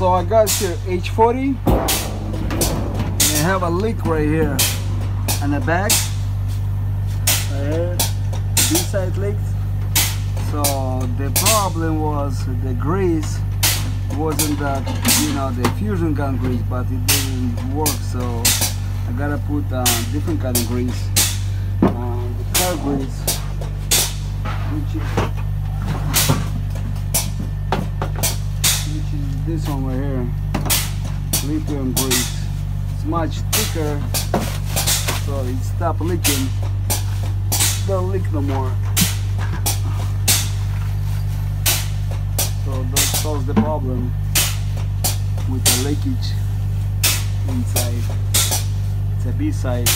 So I got here H40 and I have a leak right here on the back. Right here, B-side leaked. So the problem was the grease wasn't that you know the fusion gun grease but it didn't work so I gotta put uh, different kind of grease the car grease which is this one right here. Lithium grease. It's much thicker so it stopped leaking. Don't leak no more. So that solves the problem with the leakage inside. It's a B-side